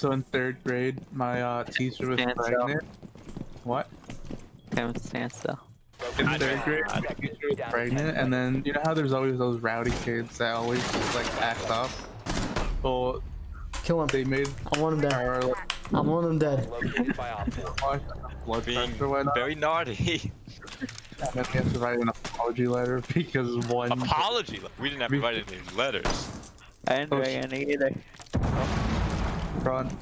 So in third grade, my uh, teacher was Stand still. pregnant. What? Kevin, stand still. In I third grade, my teacher was pregnant, and then you know how there's always those rowdy kids that always just like act up. Well, Kill him. they made I want him dead. our like, I want him dead. Located by Op 4. blood Being pressure went up, very naughty. and then we had to write an apology letter because one Apology. We didn't have to write any letters. I didn't Oh, write any either. Front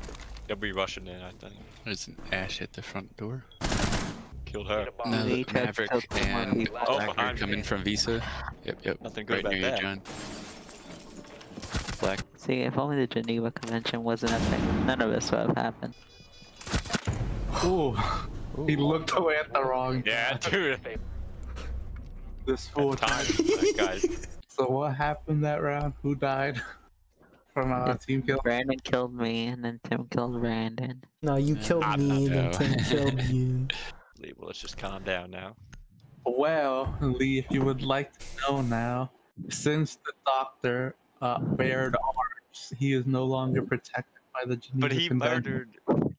They'll be rushing in, I think. There's an Ash at the front door. Killed her. No, the Maverick and. Oh, Blackbeard behind coming from Visa. Yep, yep. Nothing good right about near that. you, John. Black. See, if only the Geneva Convention wasn't a thing, none of this would have happened. Ooh, he looked away at the wrong. Yeah, dude. This fool. Time. That guy. So what happened that round? Who died from uh, team kill? Brandon killed me, and then Tim killed Brandon. No, you Yeah. killed I'm me, not then. Tim killed you. Lee, Well, let's just calm down now. Well, Lee, if you would like to know now, since the doctor uh, bared arms, he is no longer protected by the Geneva But he Convention. murdered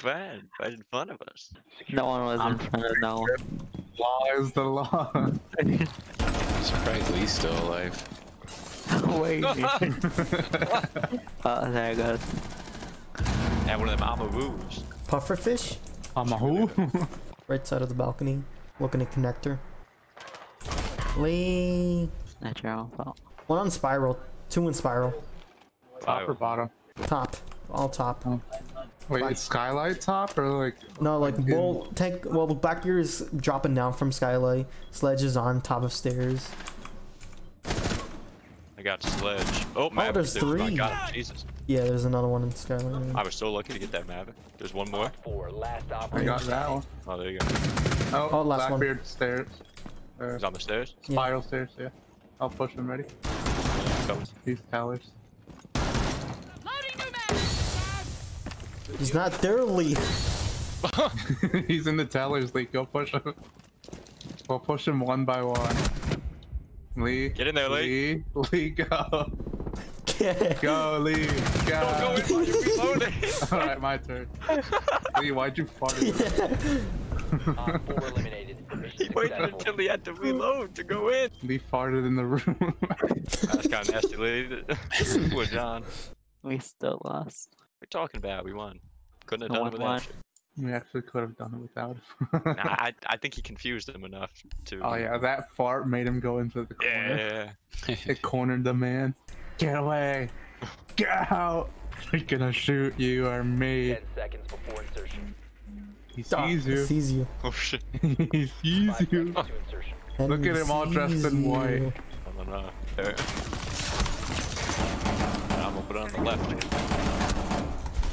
Brad right in front of us. No one was in front of no one. Law is the law. Surprised Lee's still alive. Wait. oh, there it goes. And one of them Amarus. Pufferfish? I'm a who? Right side of the balcony. Looking at connector. Lee. Not your own fault. One on spiral. Two in spiral. top or bottom? Top. All top. Oh. Wait, it's skylight top or like? No, like we'll take. Well, the back gear is dropping down from skylight. Sledge is on top of stairs. I got Sledge. Oh, Maverick. there's dude. I three. got him. Jesus. Yeah, there's another one in skylight. I was so lucky to get that Maverick. There's one more. 4, last I got that one. Oh, there you go. Oh, Oh, last one. Blackbeard stairs. Uh, He's on the stairs. Yeah. spiral stairs, yeah. I'll push him ready. Coming. These towers. He's not there, Lee. He's in the tellers, Lee. Go push him. We'll push him one by one. Lee. Get in there, Lee. Lee, Lee go. Go, Lee. Go. Don't go in while you're reloading. Alright, my turn. Lee, why'd you fart? Op 4 eliminated. He waited until he had to reload to go in. Lee farted in the room. That's kind of nasty, Lee. Poor John. What We still lost. are you talking about? We won. Couldn't have No done it one without you. We actually could have done it without him. Nah, I, I think he confused him enough to. oh yeah, that fart made him go into the corner. Yeah. It cornered the man. Get away! Get out! He's gonna shoot you or me. 10 seconds before insertion. He sees you. Sees you. Oh shit. he sees 5 you. seconds to insertion. And Look at him all dressed sees in white. I don't know. There. I'm gonna put it on the left.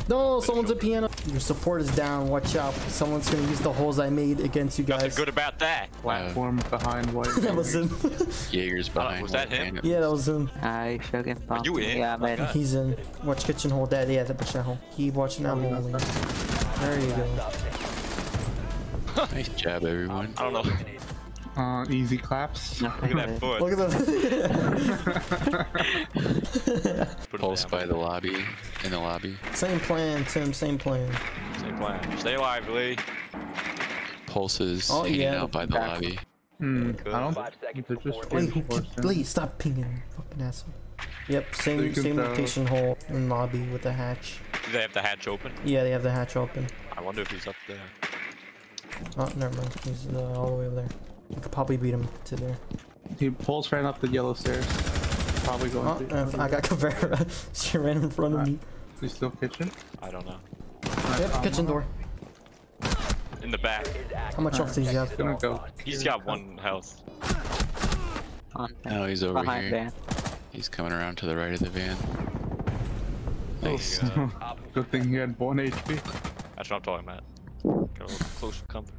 No, someone's a piano. Your support is down. Watch out. Someone's gonna use the holes I made against you Nothing guys. good about that. Platform behind white. that was him. Jaeger's uh, behind. was that him? Panda. yeah, that was him. I fucking bumped you in? Yeah, I'm He's in. Watch kitchen hole. Dad, yeah, the kitchen hole. Keep watching that hole. Lee. There you go. Stop. Nice job, everyone. I don't know. Uh, easy claps. Look at that foot. Look at that. Put Pulse by the lobby. In the lobby. same plan, Tim. Same plan. Same plan. Stay alive, Lee. Pulses Oh, hanging yeah, out by the back- lobby. Hmm, I don't Five seconds just Wait, who. Lee, stop pinging. Fucking asshole. Yep, same you same throw- location hole in lobby with the hatch. Do they have the hatch open? Yeah, they have the hatch open. I wonder if he's up there. Oh, never mind. He's uh, all the way over there. You could probably beat him to there. He pulls ran up the yellow stairs. Probably going Oh, to. uh, I got Caveira. she ran in front of me. He's still kitchen. I don't know. Yep, kitchen door. In the back. How much health does he have? Gonna go. He's got one health. On Oh, he's over behind here. van. He's coming around to the right of the van. Nice. Yeah. Good thing he had one HP. That's what I'm talking about. Got a little closer company.